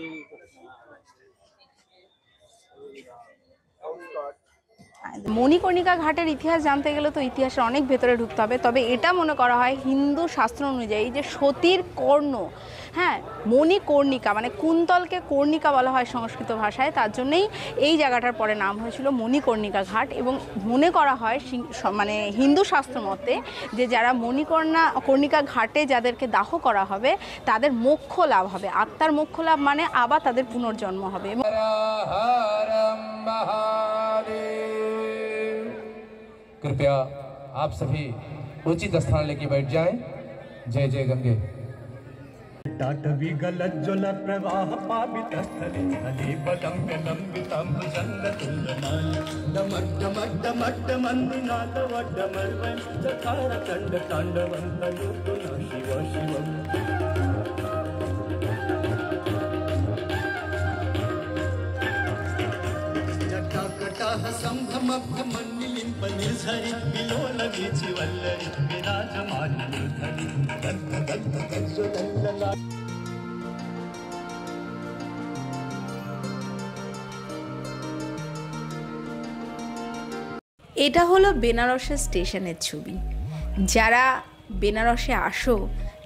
আমি মণিকর্ণিকা ঘাটের ইতিহাস জানতে গেলে তো ইতিহাসের অনেক ভেতরে ঢুকতে হবে, তবে এটা মনে করা হয় হিন্দু শাস্ত্র অনুযায়ী যে সতীর কর্ণ হ্যাঁ মণিকর্ণিকা মানে কুন্তলকে কর্ণিকা বলা হয় সংস্কৃত ভাষায়, তার জন্যেই এই জায়গাটার পরে নাম হয়েছিল মণিকর্ণিকা ঘাট এবং মনে করা হয় মানে হিন্দু শাস্ত্র মতে যে যারা মণিকর্ণা, কর্ণিকা ঘাটে যাদেরকে দাহ করা হবে, তাদের মোক্ষ লাভ হবে। আত্মার মোক্ষ লাভ মানে আবার তাদের পুনর্জন্ম হবে। মহাদেব कृपया आप सभी उचित स्थान लेके बैठ जाएँ। जय जय गंगे। प्रवाह पावित এটা হলো বেনারসের স্টেশনের ছবি। যারা বেনারসে আসো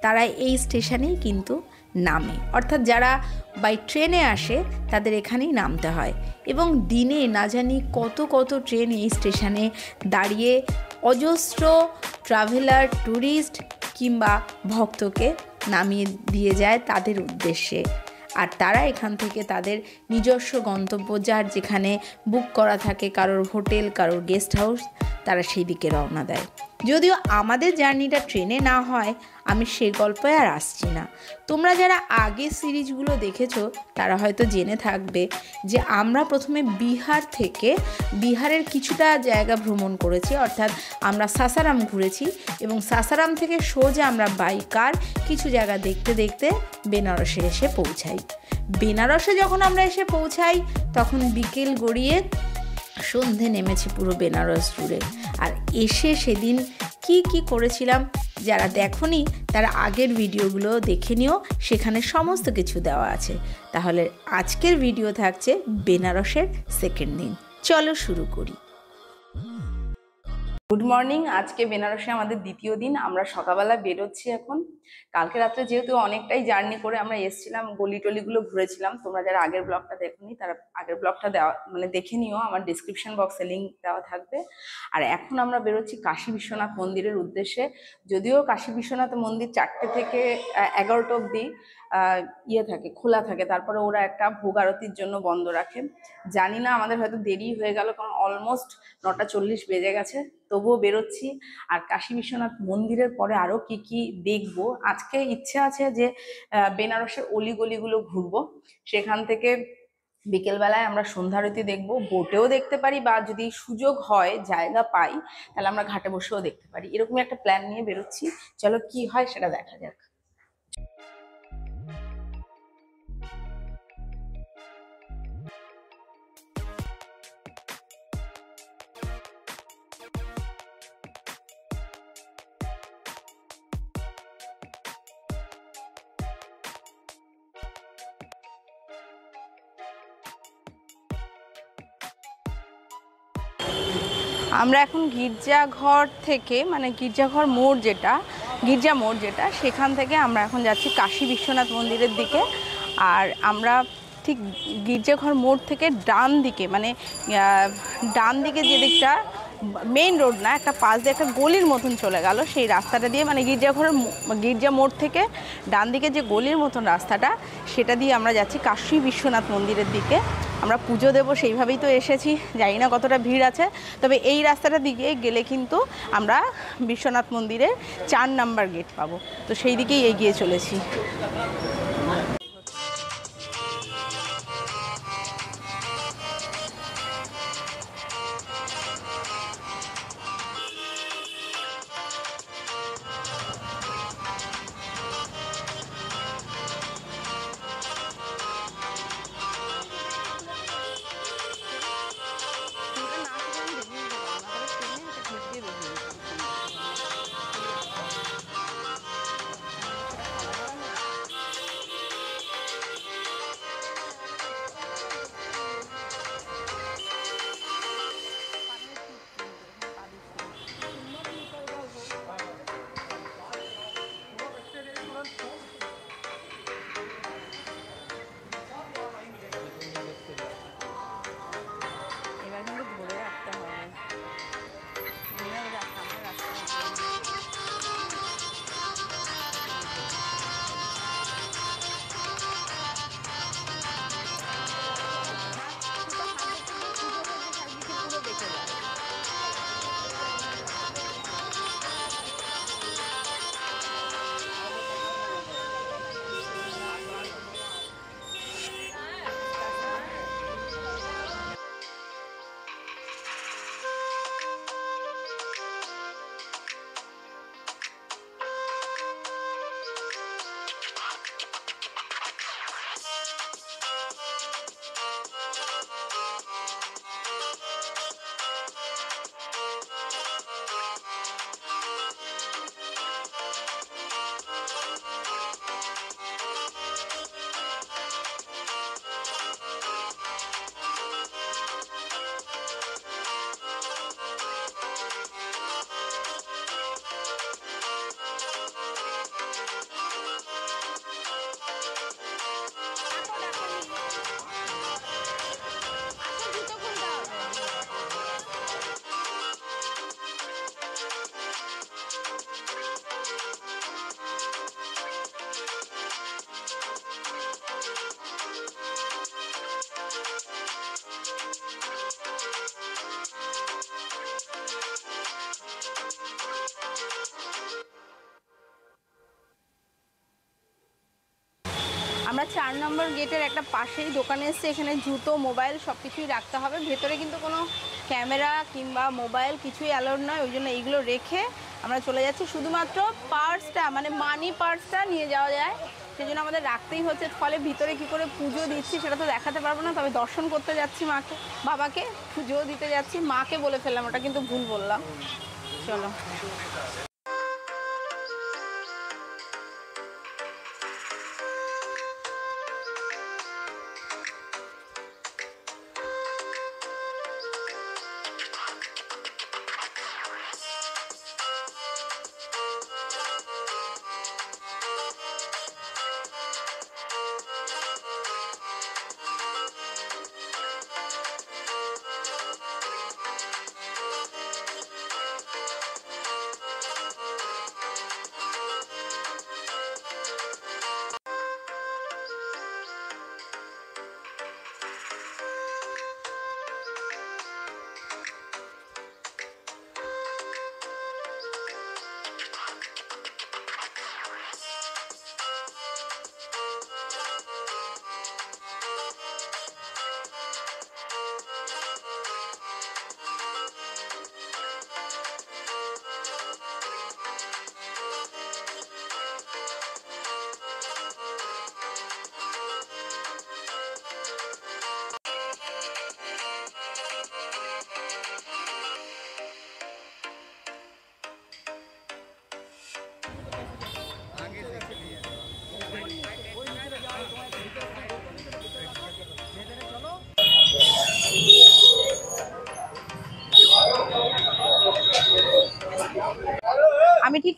তারা এই স্টেশনেই কিন্তু নামে। অর্থাৎ যারা বাই ট্রেনে আসে, তাদের এখানেই নামতে হয়। এবং দিনে না জানি কত কত ট্রেন এই স্টেশনে দাঁড়িয়ে অজস্র ট্রাভেলার ট্যুরিস্ট কিংবা ভক্তকে নামিয়ে দিয়ে যায় তাদের উদ্দেশ্যে। আর তারা এখান থেকে তাদের নিজস্ব গন্তব্য যার যেখানে বুক করা থাকে, কারোর হোটেল কারোর গেস্ট হাউস তারা সেই দিকে রওনা দেয়। যদিও আমাদের জার্নিটা ট্রেনে না হয়, আমি সে গল্পে আর আসছি না। তোমরা যারা আগে সিরিজগুলো দেখেছ, তারা হয়তো জেনে থাকবে যে আমরা প্রথমে বিহার থেকে, বিহারের কিছুটা জায়গা ভ্রমণ করেছি, অর্থাৎ আমরা সাসারাম ঘুরেছি এবং সাসারাম থেকে সোজা আমরা বাইকার কিছু জায়গা দেখতে দেখতে বেনারসে এসে পৌঁছাই। বেনারসে যখন আমরা এসে পৌঁছাই, তখন বিকেল গড়িয়ে সন্ধে নেমেছি পুরো বেনারস জুড়ে। আর এসে সেদিন কি কি করেছিলাম, যারা দেখনি, তারা আগের ভিডিওগুলো দেখে নিও, সেখানে সমস্ত কিছু দেওয়া আছে। তাহলে আজকের ভিডিও থাকছে বেনারসের সেকেন্ড দিন। চলো শুরু করি। গুড মর্নিং আজকে বেনারসে আমাদের দ্বিতীয় দিন আমরা সকালবেলা বেরোচ্ছি এখন। কালকে রাত্রে যেহেতু অনেকটাই জার্নি করে আমরা এসেছিলাম গলি টলিগুলো ঘুরেছিলাম তোমরা যারা আগের ব্লগটা দেখোনি তারা আগের ব্লগটা দেওয়া মানে দেখে নিও আমার ডিসক্রিপশন বক্সে লিঙ্ক দেওয়া থাকবে। আর এখন আমরা বেরোচ্ছি কাশী বিশ্বনাথ মন্দিরের উদ্দেশ্যে। যদিও কাশী বিশ্বনাথ মন্দির চারটে থেকে এগারোটা আহ, ইয়ে থাকে খোলা থাকে তারপরে ওরা একটা ভোগ আরতির জন্য বন্ধ রাখে। জানি না আমাদের হয়তো দেরি হয়ে গেল কারণ অলমোস্ট নটা চল্লিশ বেজে গেছে। তবুও বেরোচ্ছি। আর কাশী বিশ্বনাথ মন্দিরের পরে আরও কি কি দেখব? আজকে ইচ্ছে আছে যে বেনারসের অলিগলিগুলো ঘুরবো। সেখান থেকে বিকেলবেলায় আমরা সন্ধ্যারতি দেখব। বোটেও দেখতে পারি বা যদি সুযোগ হয়, জায়গা পাই, তাহলে আমরা ঘাটে বসেও দেখতে পারি। এরকমই একটা প্ল্যান নিয়ে বেরোচ্ছি। চলো কি হয় সেটা দেখা যাক। আমরা এখন গির্জাঘর থেকে মানে গির্জাঘর মোড় যেটা, গির্জা মোড় যেটা, সেখান থেকে আমরা এখন যাচ্ছি কাশী বিশ্বনাথ মন্দিরের দিকে। আর আমরা ঠিক গির্জাঘর মোড় থেকে ডান দিকে মানে ডান দিকে যে দিকটা মেইন রোড না, একটা পাশ দিয়ে একটা গলির মতন চলে গেল, সেই রাস্তাটা দিয়ে মানে গির্জাঘরের গির্জা মোড় থেকে ডান দিকে যে গলির মতন রাস্তাটা, সেটা দিয়ে আমরা যাচ্ছি কাশী বিশ্বনাথ মন্দিরের দিকে। আমরা পুজো দেবো, সেইভাবেই তো এসেছি। জানি না কতটা ভিড় আছে, তবে এই রাস্তাটা দিকে গেলে কিন্তু আমরা বিশ্বনাথ মন্দিরের চার নাম্বার গেট পাবো। তো সেই দিকেই এগিয়ে চলেছি। আমরা চার নম্বর গেটের একটা পাশেই দোকানে এসেছি, এখানে জুতো, মোবাইল সব কিছুই রাখতে হবে। ভেতরে কিন্তু কোনো ক্যামেরা কিংবা মোবাইল কিছুই অ্যালাউড নয়, ওই জন্য এইগুলো রেখে আমরা চলে যাচ্ছি। শুধুমাত্র পার্সটা মানে মানি পার্সটা নিয়ে যাওয়া যায়। সেই জন্য আমাদের রাখতেই হচ্ছে। ফলে ভিতরে কি করে পুজো দিচ্ছি সেটা তো দেখাতে পারব না, তবে দর্শন করতে যাচ্ছি মাকে, বাবাকে। পুজো দিতে যাচ্ছি, মাকে বলে ফেললাম, ওটা কিন্তু ভুল বললাম। চলো।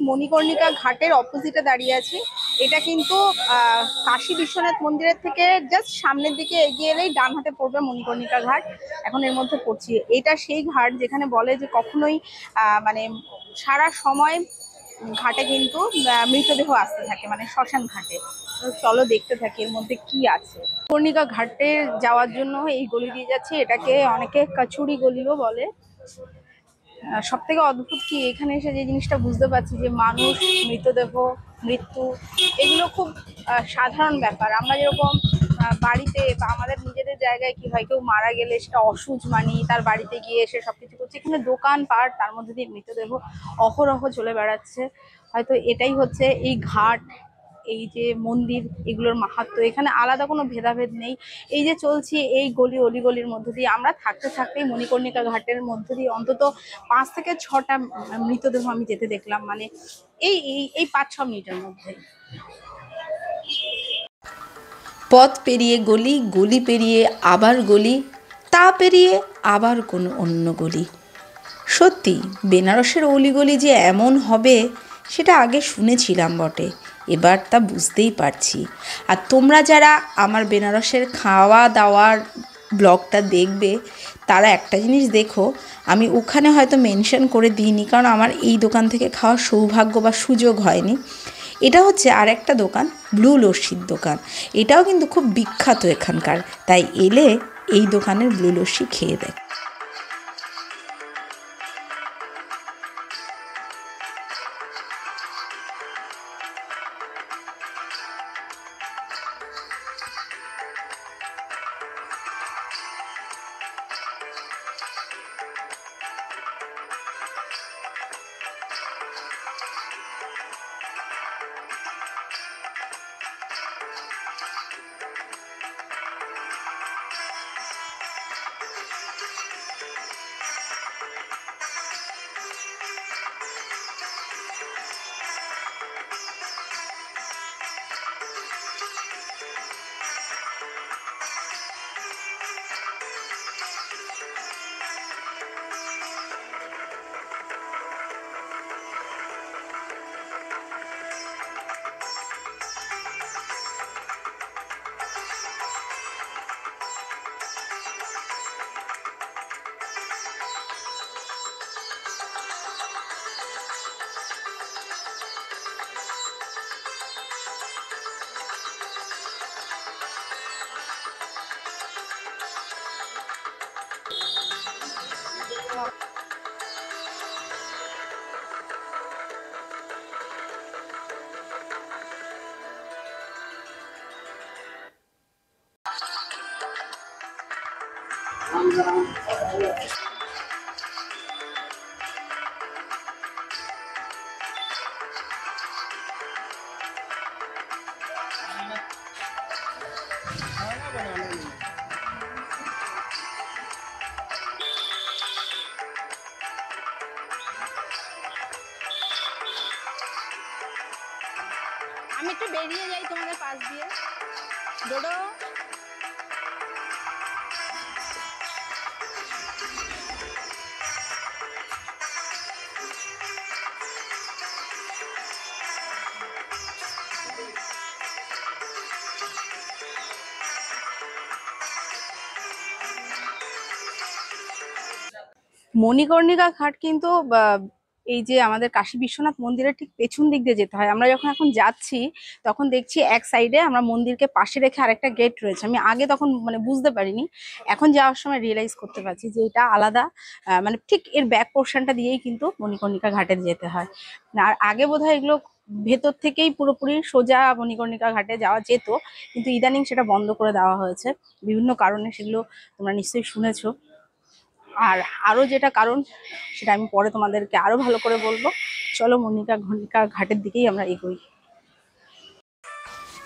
মণিকর্ণিকা ঘাটের অপোজিটে দাঁড়িয়ে আছি। এটা কিন্তু কাশী বিশ্বনাথ মন্দিরের থেকে জাস্ট সামনের দিকে এগিয়ে এলেই ডান হাতে পড়বে মণিকর্ণিকা ঘাট। এখন এর মধ্যে পড়ছি। এটা সেই ঘাট যেখানে বলে যে কখনোই মানে সারা সময় ঘাটে কিন্তু মৃতদেহ আসতে থাকে মানে শ্মশান ঘাটে। চলো দেখতে থাকি এর মধ্যে কি আছে। কর্ণিকা ঘাটে যাওয়ার জন্য এই গলি দিয়ে যাচ্ছি। এটাকে অনেকে কচুরি গলিও বলে। সব থেকে অদ্ভুত কি? এখানে এসে যে জিনিসটা বুঝতে পারছি যে মানুষ, মৃতদেহ, মৃত্যু, এগুলো খুব সাধারণ ব্যাপার। আমরা যেরকম বাড়িতে বা আমাদের নিজেদের জায়গায় কি হয়, কেউ মারা গেলে সেটা অসুজ মানি, তার বাড়িতে গিয়ে এসে সবকিছু করছে, এখানে দোকান পাট, তার মধ্যে দিয়ে মৃতদেহ অহরহ চলে বেড়াচ্ছে। হয়তো এটাই হচ্ছে এই ঘাট এই যে মন্দির, এগুলোর মাহাত্ম্য এখানে আলাদা কোনো ভেদাভেদ নেই। এই যে চলছি এই গলি অলিগলির মধ্য দিয়ে, আমরা থাকতে থাকতেই মণিকর্ণিকা ঘাটের মধ্য দিয়ে অন্তত পাঁচ থেকে ছটা মৃতদেহ আমি যেতে দেখলাম। মানে এই এই এই পাঁচ ছ মিনিটের মধ্যে। পথ পেরিয়ে গলি গলি পেরিয়ে আবার গলি, তা পেরিয়ে আবার কোনো অন্য গলি। সত্যি, বেনারসের অলিগলি যে এমন হবে, সেটা আগে শুনেছিলাম বটে। এবার তা বুঝতেই পারছি। আর তোমরা যারা আমার বেনারসের খাওয়া দাওয়ার ব্লগটা দেখবে, তারা একটা জিনিস দেখো, আমি ওখানে হয়তো মেনশন করে দিইনি, কারণ আমার এই দোকান থেকে খাওয়ার সৌভাগ্য বা সুযোগ হয়নি। এটা হচ্ছে আর একটা দোকান, ব্লু লস্যির দোকান। এটাও কিন্তু খুব বিখ্যাত এখানকার। তাই এলে এই দোকানের ব্লু লস্যি খেয়ে দেয় Thank. মণিকর্ণিকা ঘাট কিন্তু এই যে আমাদের কাশী বিশ্বনাথ মন্দিরের ঠিক পেছন দিক দিয়ে যেতে হয়। আমরা যখন এখন যাচ্ছি, তখন দেখছি এক সাইডে আমরা মন্দিরকে পাশে রেখে আরেকটা গেট রয়েছে। আমি আগে তখন মানে বুঝতে পারিনি। এখন যাওয়ার সময় রিয়েলাইজ করতে পারছি যে এটা আলাদা মানে ঠিক এর ব্যাক পোর্শনটা দিয়েই কিন্তু মণিকর্ণিকা ঘাটে যেতে হয়। আর আগে বোধহয় এগুলো ভেতর থেকেই পুরোপুরি সোজা মণিকর্ণিকা ঘাটে যাওয়া যেত, কিন্তু ইদানিং সেটা বন্ধ করে দেওয়া হয়েছে। বিভিন্ন কারণে সেগুলো তোমরা নিশ্চয়ই শুনেছো। আর আরও যেটা কারণ, সেটা আমি পরে তোমাদেরকে আরও ভালো করে বলব। চলো মনিকা ঘনিকা ঘাটের দিকেই আমরা এগোই।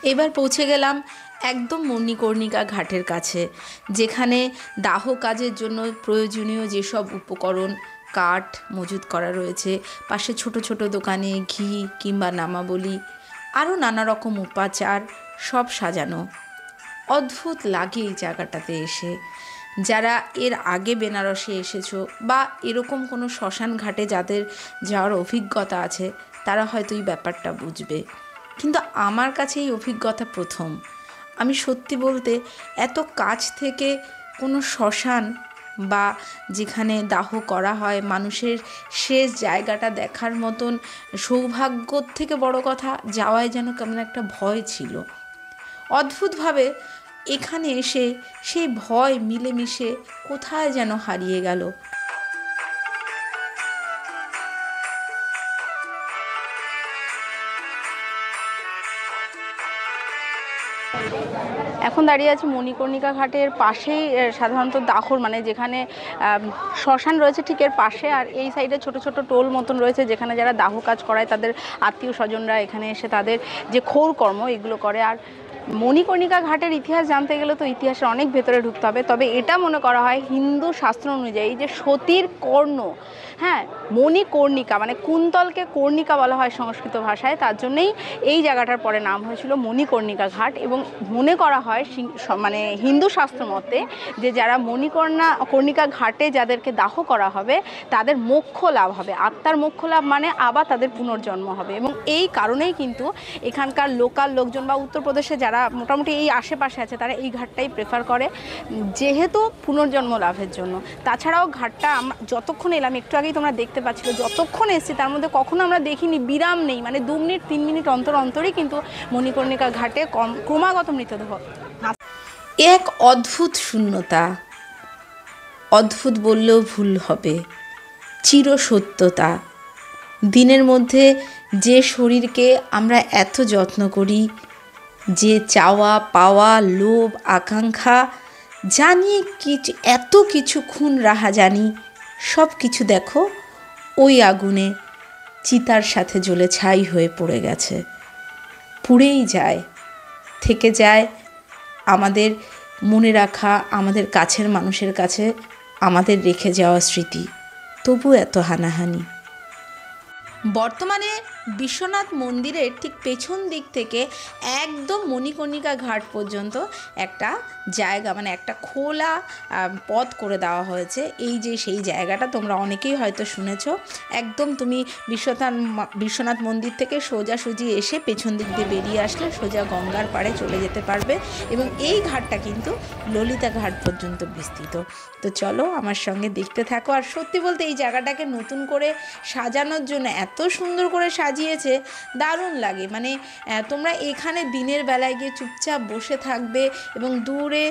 এবার পৌঁছে গেলাম একদম মণিকর্ণিকা ঘাটের কাছে, যেখানে দাহ কাজের জন্য প্রয়োজনীয় যেসব উপকরণ, কাঠ মজুত করা রয়েছে। পাশে ছোট ছোট দোকানে ঘি কিংবা নামাবলি আরও নানা রকম উপাচার, সব সাজানো। অদ্ভুত লাগে এই জায়গাটাতে এসে। যারা এর আগে বেনারসে এসেছ বা এরকম কোনো শ্মশান ঘাটে যাদের যাওয়ার অভিজ্ঞতা আছে, তারা হয়তো এই ব্যাপারটা বুঝবে। কিন্তু আমার কাছে এই অভিজ্ঞতা প্রথম। আমি সত্যি বলতে এত কাছ থেকে কোনো শ্মশান বা যেখানে দাহ করা হয়, মানুষের শেষ জায়গাটা দেখার মতন সৌভাগ্যর থেকে বড় কথা, যাওয়ায় যেন কেমন একটা ভয় ছিল। অদ্ভুতভাবে এখানে এসে সেই ভয় মিলেমিশে কোথায় যেন হারিয়ে গেল। এখন দাঁড়িয়ে আছি মণিকর্ণিকা ঘাটের পাশেই সাধারণত দাহর মানে যেখানে শ্মশান রয়েছে ঠিক এর পাশে, আর এই সাইডে ছোট ছোট টোল মতন রয়েছে, যেখানে যারা দাহ কাজ করায় তাদের আত্মীয় স্বজনরা এখানে এসে তাদের যে খোর কর্ম এগুলো করে, আর মণিকর্ণিকা ঘাটের ইতিহাস জানতে গেলে তো ইতিহাসের অনেক ভেতরে ঢুকতে হবে, তবে এটা মনে করা হয় হিন্দু শাস্ত্র অনুযায়ী যে সতীর কর্ণ হ্যাঁ মণিকর্ণিকা মানে কুন্তলকে কর্ণিকা বলা হয় সংস্কৃত ভাষায়, তার জন্যই এই জায়গাটার পরে নাম হয়েছিল মণিকর্ণিকা ঘাট এবং মনে করা হয় মানে হিন্দু শাস্ত্র মতে যে যারা মণিকর্ণা কর্ণিকা ঘাটে যাদেরকে দাহ করা হবে, তাদের মোক্ষ লাভ হবে। আত্মার মোক্ষ লাভ মানে আবার তাদের পুনর্জন্ম হবে এবং এই কারণেই কিন্তু এখানকার লোকাল লোকজন বা উত্তরপ্রদেশে যারা মোটামুটি এই আশেপাশে আছে, তারা এই ঘাটটাই প্রেফার করে যেহেতু পুনর্জন্ম লাভের জন্য। তাছাড়াও ঘাটটা যতক্ষণ এলাম, একটু আগেই তোমরা দেখতে পাচ্ছিল যতক্ষণ এসেছি, তার মধ্যে কখনো আমরা দেখিনি, বিরাম নেই। মানে দু মিনিট, তিন মিনিট অন্তর অন্তরই কিন্তু মণিকর্ণিকা ঘাটে ক্রমাগত মৃতদেহ। এক অদ্ভুত শূন্যতা। অদ্ভুত বললেও ভুল হবে। চিরসত্যতা দিনের মধ্যে যে শরীরকে আমরা এত যত্ন করি, যে চাওয়া, পাওয়া, লোভ, আকাঙ্ক্ষা, জানিয়ে কিছু এত কিছু খুন, রাহা জানি সব কিছু দেখো, ওই আগুনে চিতার সাথে জ্বলে ছাই হয়ে পড়ে গেছে। পুড়েই যায়, থেকে যায় আমাদের মনে রাখা, আমাদের কাছের মানুষের কাছে আমাদের রেখে যাওয়া স্মৃতি। তবু এত হানাহানি। বর্তমানে বিশ্বনাথ মন্দিরের ঠিক পেছন দিক থেকে একদম মণিকর্ণিকা ঘাট পর্যন্ত একটা জায়গা মানে একটা খোলা পথ করে দেওয়া হয়েছে। এই যে সেই জায়গাটা তোমরা অনেকেই হয়তো শুনেছ। একদম তুমি বিশ্বনাথ বিশ্বনাথ মন্দির থেকে সোজাসুজি এসে পেছন দিক দিয়ে বেরিয়ে আসলে সোজা গঙ্গার পাড়ে চলে যেতে পারবে এবং এই ঘাটটা কিন্তু ললিতা ঘাট পর্যন্ত বিস্তৃত। তো চলো আমার সঙ্গে দেখতে থাকো। আর সত্যি বলতে এই জায়গাটাকে নতুন করে সাজানোর জন্য এত সুন্দর করে সাজিয়েছে, দারুণ লাগে। মানে তোমরা এখানে দিনের বেলায় গিয়ে চুপচাপ বসে থাকবে এবং দূরে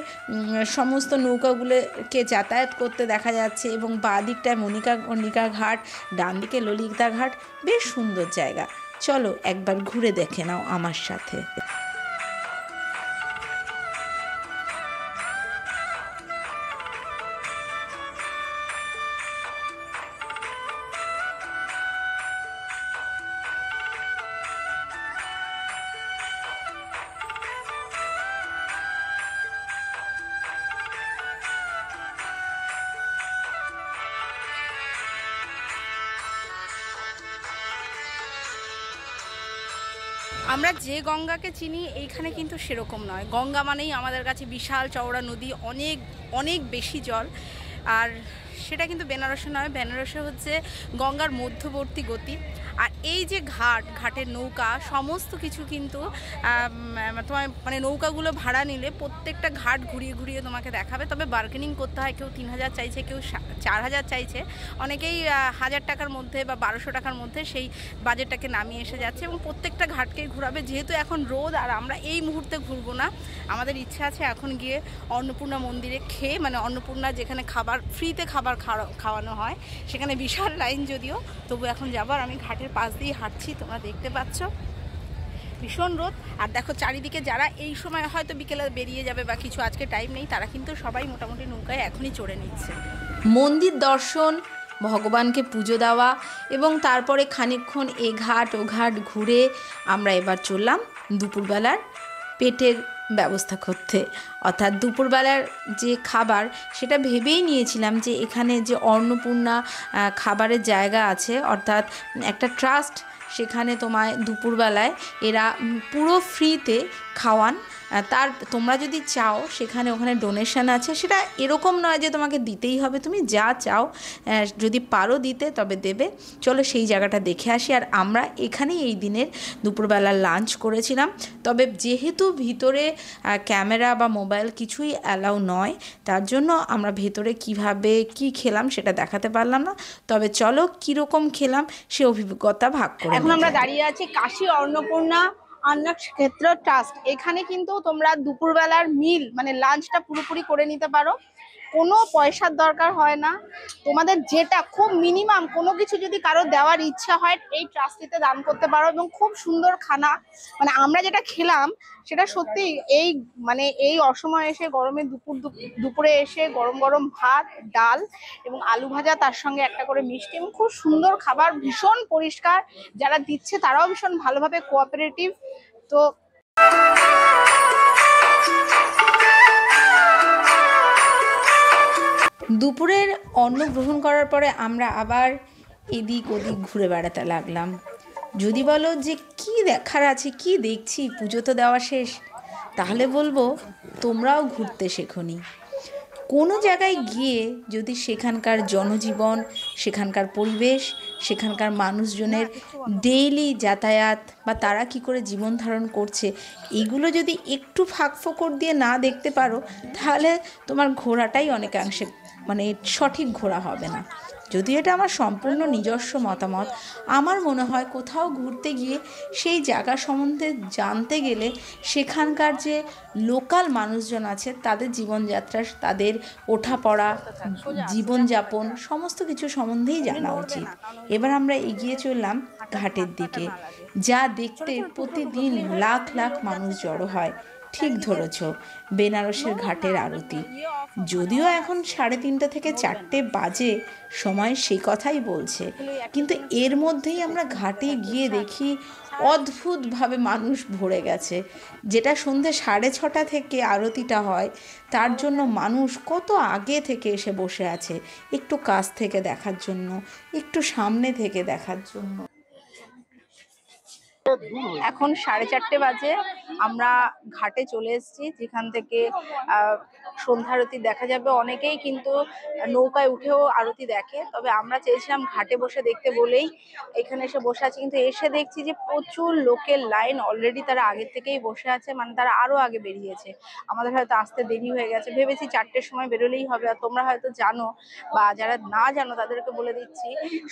সমস্ত নৌকাগুলোকে যাতায়াত করতে দেখা যাচ্ছে এবং বাঁ দিকটায় মনিকা মনিকা ঘাট ডান দিকে ললিতা ঘাট, বেশ সুন্দর জায়গা। চলো একবার ঘুরে দেখে নাও আমার সাথে। আমরা যে গঙ্গাকে চিনি, এইখানে কিন্তু সেরকম নয়। গঙ্গা মানেই আমাদের কাছে বিশাল চওড়া নদী, অনেক অনেক বেশি জল। আর সেটা কিন্তু বেনারসে নয়। বেনারসে হচ্ছে গঙ্গার মধ্যবর্তী গতি। আর এই যে ঘাট, ঘাটের নৌকা, সমস্ত কিছু কিন্তু তোমার মানে নৌকাগুলো ভাড়া নিলে প্রত্যেকটা ঘাট ঘুরিয়ে ঘুরিয়ে তোমাকে দেখাবে। তবে বার্গেনিং করতে হয়, কেউ তিন হাজার চাইছে, কেউ চার হাজার চাইছে। অনেকেই হাজার টাকার মধ্যে বা বারোশো টাকার মধ্যে সেই বাজেটটাকে নামিয়ে এসে যাচ্ছে এবং প্রত্যেকটা ঘাটকেই ঘোরাবে। যেহেতু এখন রোদ, আর আমরা এই মুহূর্তে ঘুরবো না, আমাদের ইচ্ছা আছে এখন গিয়ে অন্নপূর্ণা মন্দিরে খেয়ে মানে অন্নপূর্ণা যেখানে খাবার ফ্রিতে খাবার খাওয়া- খাওয়ানো হয়। সেখানে বিশাল লাইন যদিও, তবু এখন যাবার আমি ঘাটের পাশ দিয়ে হাঁটছি, তোমরা দেখতে পাচ্ছ। ভীষণ রোদ। আর দেখো চারিদিকে যারা এই সময় হয়তো বিকেলে বেরিয়ে যাবে বা কিছু আজকে টাইম নেই, তারা কিন্তু সবাই মোটামুটি নৌকায় এখনই চড়ে নিচ্ছে। মন্দির দর্শন, ভগবানকে পুজো দেওয়া এবং তারপরে খানিকক্ষণ এ ঘাট ও ঘাট ঘুরে আমরা এবার চললাম দুপুরবেলার পেটের ব্যবস্থা করতে। অর্থাৎ দুপুরবেলার যে খাবার, সেটা ভেবেই নিয়েছিলাম যে এখানে যে অন্নপূর্ণা খাবারের জায়গা আছে, অর্থাৎ একটা ট্রাস্ট সেখানে তোমায় দুপুরবেলায় এরা পুরো ফ্রিতে খাওয়ান। তার তোমরা যদি চাও সেখানে ওখানে ডোনেশন আছে। সেটা এরকম নয় যে তোমাকে দিতেই হবে। তুমি যা চাও যদি পারো দিতে তবে দেবে। চলো সেই জায়গাটা দেখে আসি। আর আমরা এখানেই এই দিনের দুপুরবেলা লাঞ্চ করেছিলাম। তবে যেহেতু ভিতরে ক্যামেরা বা মোবাইল কিছুই অ্যালাউ নয় তার জন্য আমরা ভেতরে কীভাবে কি খেলাম সেটা দেখাতে পারলাম না। তবে চলো কীরকম খেলাম সে অভিজ্ঞতা ভাগ করে এখন আমরা দাঁড়িয়ে আছি কাশি অন্নপূর্ণা অন্ন ক্ষেত্র ট্রাস্ট এখানে কিন্তু তোমরা দুপুরবেলার মিল মানে লাঞ্চটা পুরোপুরি করে নিতে পারো। কোনো পয়সার দরকার হয় না। তোমাদের যেটা খুব মিনিমাম কোনো কিছু যদি কারও দেওয়ার ইচ্ছা হয়, এই ট্রাস্টিতে দান করতে পারো এবং খুব সুন্দর খানা। মানে আমরা যেটা খেলাম, সেটা সত্যি এই মানে এই অসময়ে এসে গরমে দুপুর দুপ- দুপুরে এসে গরম গরম ভাত, ডাল এবং আলু ভাজা, তার সঙ্গে একটা করে মিষ্টি এবং খুব সুন্দর খাবার, ভীষণ পরিষ্কার। যারা দিচ্ছে তারাও ভীষণ ভালোভাবে কোঅপারেটিভ তো দুপুরের অন্ন গ্রহণ করার পরে আমরা আবার এদিক ওদিক ঘুরে বেড়াতে লাগলাম। যদি বলো যে কি দেখার আছে, কি দেখছি, পুজো তো দেওয়া শেষ, তাহলে বলব তোমরাও ঘুরতে শেখনি। কোনো জায়গায় গিয়ে যদি সেখানকার জনজীবন, সেখানকার পরিবেশ, সেখানকার মানুষজনের ডেইলি যাতায়াত বা তারা কি করে জীবন ধারণ করছে, এগুলো যদি একটু ফাঁক ফোকর দিয়ে না দেখতে পারো, তাহলে তোমার ঘোরাটাই অনেকাংশে মানে সঠিক ঘোরা হবে না। যদি এটা আমার সম্পূর্ণ নিজস্ব মতামত, আমার মনে হয় কোথাও ঘুরতে গিয়ে সেই জায়গা সম্বন্ধে জানতে গেলে সেখানকার যে লোকাল মানুষজন আছে, তাদের জীবনযাত্রা তাদের ওঠা পড়া জীবনযাপন সমস্ত কিছু সম্বন্ধেই জানা উচিত। এবার আমরা এগিয়ে চললাম ঘাটের দিকে, যা দেখতে প্রতিদিন লাখ লাখ মানুষ জড়ো হয়। ঠিক ধরেছ, বেনারসের ঘাটের আরতি। যদিও এখন সাড়ে তিনটা থেকে চারটে বাজে, সময় সেই কথাই বলছে। কিন্তু এর মধ্যেই আমরা ঘাটে গিয়ে দেখি অদ্ভুতভাবে মানুষ ভরে গেছে। যেটা সন্ধে সাড়ে ছটা থেকে আরতিটা হয়, তার জন্য মানুষ কত আগে থেকে এসে বসে আছে, একটু কাছ থেকে দেখার জন্য, একটু সামনে থেকে দেখার জন্য। এখন সাড়ে চারটে বাজে। আমরা ঘাটে চলে এসেছি যেখান থেকে আহ, সন্ধ্যা আরতি দেখা যাবে। অনেকেই কিন্তু নৌকায় উঠেও আরতি দেখে। তবে আমরা চেয়েছিলাম ঘাটে বসে দেখতে বলেই এখানে এসে বসে আছি। কিন্তু এসে দেখছি যে প্রচুর লোকের লাইন অলরেডি তারা আগের থেকেই বসে আছে। মানে তারা আরও আগে বেরিয়েছে। আমাদের হয়তো আসতে দেরি হয়ে গেছে। ভেবেছি চারটের সময় বেরোলেই হবে। আর তোমরা হয়তো জানো বা যারা না জানো তাদেরকে বলে দিচ্ছি।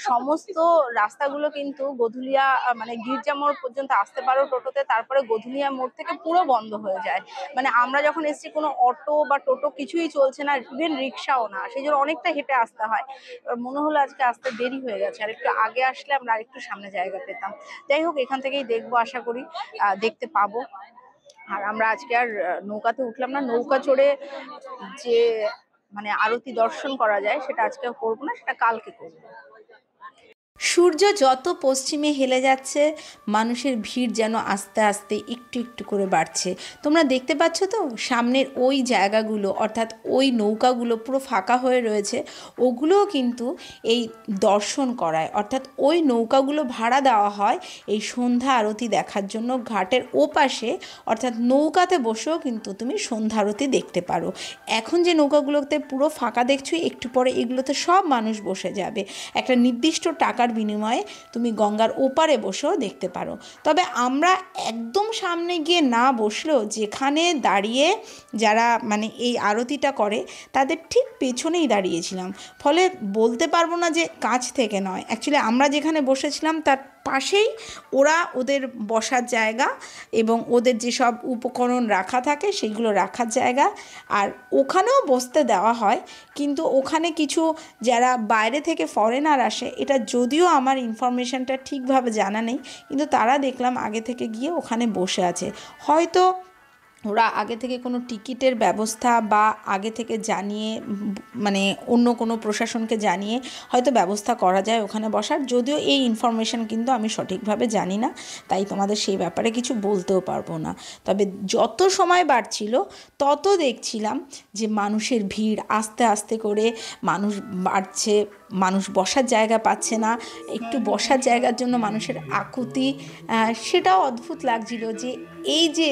সমস্ত রাস্তাগুলো কিন্তু গধুলিয়া মানে গির্জা মোড় পর্যন্ত আসতে পারো টোটোতে, তারপরে গধুলিয়া মোড় থেকে পুরো বন্ধ হয়ে যায়। মানে আমরা যখন এসেছি, কোনো অটো বা টোটো কিছুই চলছে না ইভেন রিক্সাও না। সেই জন্য অনেকটা হেঁটে আসতে হয়। এবার মনে হলো আজকে আসতে দেরি হয়ে গেছে। আর একটু আগে আসলে আমরা আর একটু সামনে জায়গা পেতাম। যাই হোক, এখান থেকেই দেখব, আশা করি দেখতে পাবো। আর আমরা আজকে আর নৌকাতে উঠলাম না। নৌকা চড়ে যে মানে আরতি দর্শন করা যায়, সেটা আজকে করব না, সেটা কালকে করব। সূর্য যত পশ্চিমে হেলে যাচ্ছে, মানুষের ভিড় যেন আস্তে আস্তে একটু একটু করে বাড়ছে। তোমরা দেখতে পাচ্ছ তো, সামনের ওই জায়গাগুলো, অর্থাৎ ওই নৌকাগুলো পুরো ফাঁকা হয়ে রয়েছে, ওগুলোও কিন্তু এই দর্শন করায়। অর্থাৎ ওই নৌকাগুলো ভাড়া দেওয়া হয় এই সন্ধ্যা আরতি দেখার জন্য। ঘাটের ওপাশে, অর্থাৎ নৌকাতে বসেও কিন্তু তুমি সন্ধ্যা আরতি দেখতে পারো। এখন যে নৌকাগুলোতে পুরো ফাঁকা দেখছ, একটু পরে এগুলোতে সব মানুষ বসে যাবে। একটা নির্দিষ্ট টাকার বিনিময়ে তুমি গঙ্গার ওপারে বসেও দেখতে পারো। তবে আমরা একদম সামনে গিয়ে না বসলেও যেখানে দাঁড়িয়ে যারা মানে এই আরতিটা করে, তাদের ঠিক পেছনেই দাঁড়িয়েছিলাম। ফলে বলতে পারব না যে কাছ থেকে নয়। অ্যাকচুয়ালি আমরা যেখানে বসেছিলাম, তার পাশেই ওরা ওদের বসার জায়গা এবং ওদের যেসব উপকরণ রাখা থাকে সেগুলো রাখার জায়গা। আর ওখানেও বসতে দেওয়া হয়। কিন্তু ওখানে কিছু যারা বাইরে থেকে ফরেনার আসে, এটা যদিও আমার ইনফরমেশানটা ঠিকভাবে জানা নেই, কিন্তু তারা দেখলাম আগে থেকে গিয়ে ওখানে বসে আছে। হয়তো ওরা আগে থেকে কোনো টিকিটের ব্যবস্থা বা আগে থেকে জানিয়ে মানে অন্য কোনো প্রশাসনকে জানিয়ে হয়তো ব্যবস্থা করা যায় ওখানে বসার। যদিও এই ইনফরমেশন কিন্তু আমি সঠিকভাবে জানি না, তাই তোমাদের সেই ব্যাপারে কিছু বলতেও পারব না। তবে যত সময় বাড়ছিল, তত দেখছিলাম যে মানুষের ভিড় আস্তে আস্তে করে মানুষ বাড়ছে। মানুষ বসার জায়গা পাচ্ছে না, একটু বসার জায়গার জন্য মানুষের আকুতি সেটাও অদ্ভুত লাগছিল যে এই যে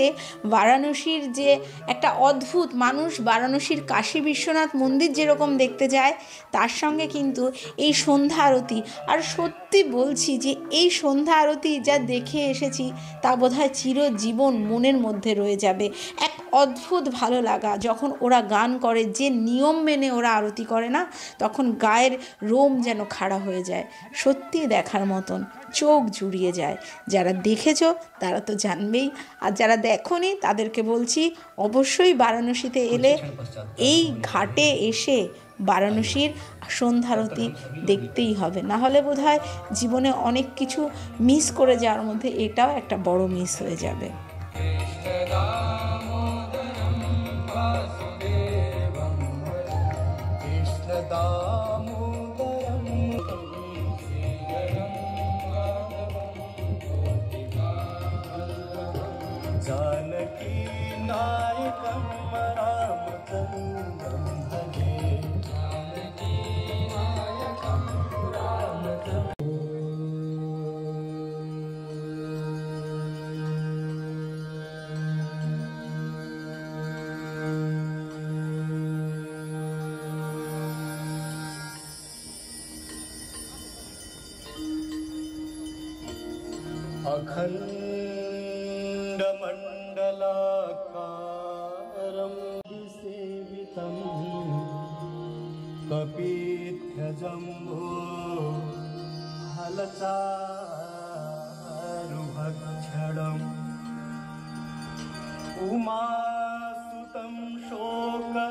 বারাণসীর যে একটা অদ্ভুত মানুষ বারাণসীর কাশী বিশ্বনাথ মন্দির যেরকম দেখতে যায়, তার সঙ্গে কিন্তু এই সন্ধ্যা আরতি। আর সত্যি বলছি যে এই সন্ধ্যা আরতি যা দেখে এসেছি, তা বোধহয় চিরজীবন মনের মধ্যে রয়ে যাবে। এক অদ্ভুত ভালো লাগা, যখন ওরা গান করে, যে নিয়ম মেনে ওরা আরতি করে না, তখন গায়ের রোম যেন খাড়া হয়ে যায়, সত্যি দেখার মতন চোখ জুড়িয়ে যায়। যারা দেখেছ তারা তো জানবেই, আর যারা দেখোনি তাদেরকে বলছি, অবশ্যই বারাণসীতে এলে এই ঘাটে এসে বারাণসীর সন্ধ্যারতি দেখতেই হবে। না হলে বোধ জীবনে অনেক কিছু মিস করে যাওয়ার মধ্যে এটাও একটা বড় মিস হয়ে যাবে। लतारुभक्षणम् उमासुतं शोकविनाशकारकम्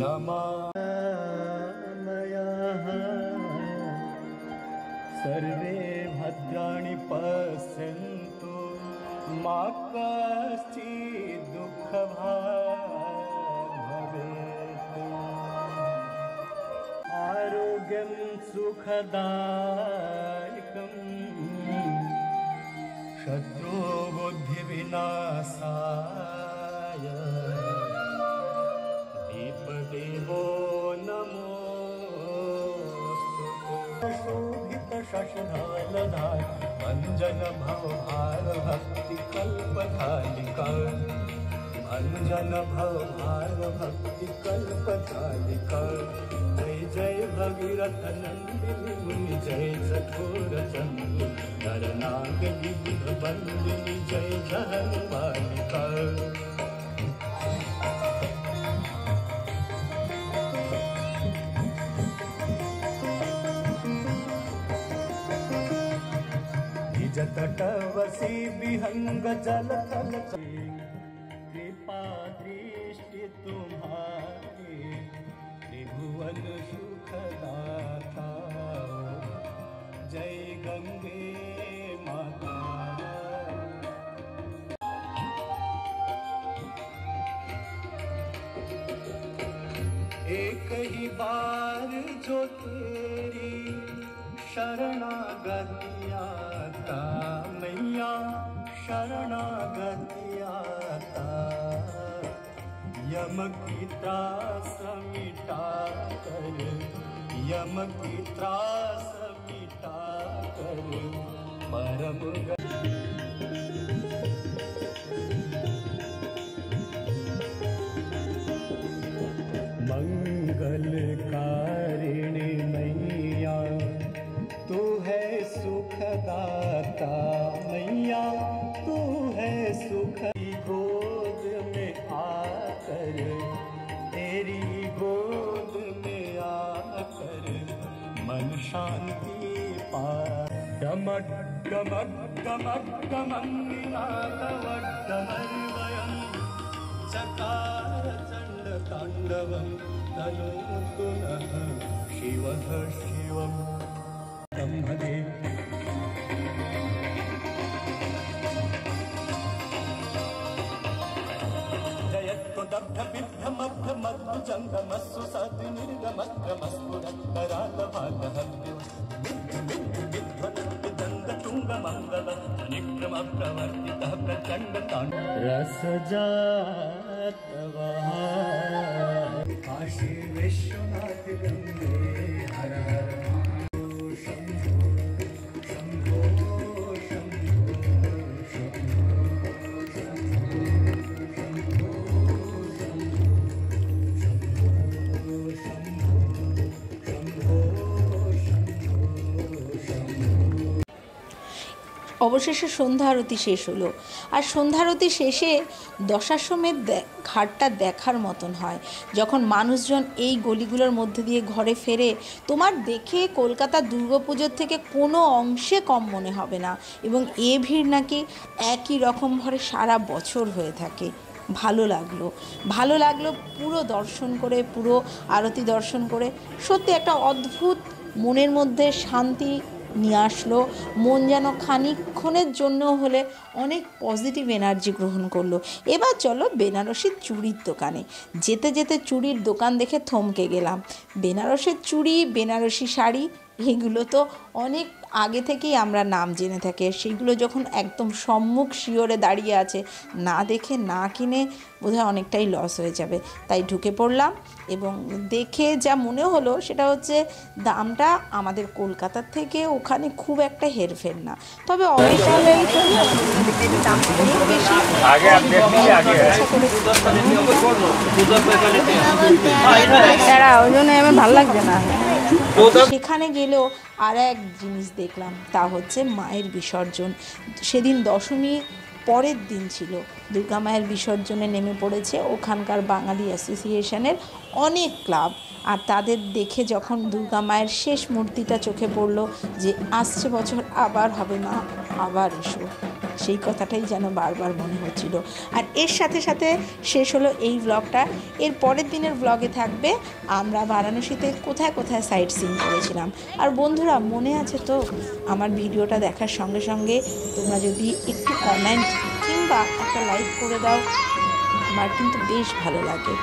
नमा। सुखदायकम्। शत्रुबुद्धिविनाशाय। दीपदेवो नमो शोभितशशिधालधाय अञ्जनभ अनजन भव भक्ति कल्पतालिका जय जय भगीरथ नंदिनी जय सठोर चंदु नरनाग विविध बंदिनी जय धन बालिका जतटवसी विहंग जल थल मिटा कर परम गमड्गमड्गमङ्गिनाथवड्गमर्वयम् चकारचण्डताण्डवं तनोतु नः शिवः शिवम् ब्रह्मदेव जयत्वदब्धबिद्धमब्धमद्भुजङ्गमस्सु सजा आशी विश्वनाथ गंगे। অবশেষে সন্ধ্যা আরতি শেষ হলো। আর সন্ধ্যা আরতি শেষে দশাশ্রমের দে- ঘাটটা দেখার মতন হয়। যখন মানুষজন এই গলিগুলোর মধ্যে দিয়ে ঘরে ফেরে, তোমার দেখে কলকাতা দুর্গাপুজোর থেকে কোনো অংশে কম মনে হবে না এবং এ ভিড় নাকি একই রকম ভরে সারা বছর হয়ে থাকে। ভালো লাগল। ভালো লাগল পুরো দর্শন করে, পুরো আরতি দর্শন করে। সত্যি একটা অদ্ভুত মনের মধ্যে শান্তি নিয়ে আসলো। মন যেন খানিকক্ষণের জন্য হলে অনেক পজিটিভ এনার্জি গ্রহণ করল। এবার চলো বেনারসির চুড়ির দোকানে। যেতে যেতে চুড়ির দোকান দেখে থমকে গেলাম। বেনারসের চুড়ি, বেনারসি শাড়ি, এগুলো তো অনেক আগে থেকেই আমরা নাম জেনে থাকি সেইগুলো যখন একদম সম্মুখ শিওরে দাঁড়িয়ে আছে না দেখে না কিনে বোধহয় অনেকটাই লস হয়ে যাবে। তাই ঢুকে পড়লাম এবং দেখে যা মনে হলো সেটা হচ্ছে দামটা আমাদের কলকাতার থেকে ওখানে খুব একটা হেরফের না। তবে বেশি ওই জন্য আমার ভালো লাগছে না। সেখানে গেলেও আর এক জিনিস দেখলাম, তা হচ্ছে মায়ের বিসর্জন। সেদিন দশমী পরের দিন ছিল। দুর্গা মায়ের বিসর্জনে নেমে পড়েছে ওখানকার বাঙালি অ্যাসোসিয়েশনের অনেক ক্লাব। আর তাদের দেখে যখন দুর্গা মায়ের শেষ মূর্তিটা চোখে পড়ল যে, আসছে বছর আবার হবে মা, আবার এসো। সেই কথাটাই যেন বারবার মনে হচ্ছিল। আর এর সাথে সাথে শেষ হলো এই ব্লগটা এর পরের দিনের ব্লগে থাকবে, আমরা বারাণসীতে কোথায় কোথায় সাইট সিন করেছিলাম। আর বন্ধুরা, মনে আছে তো, আমার ভিডিওটা দেখার সঙ্গে সঙ্গে তোমরা যদি একটু কমেন্ট কিংবা একটা লাইক করে দাও, আমার কিন্তু বেশ ভালো লাগে।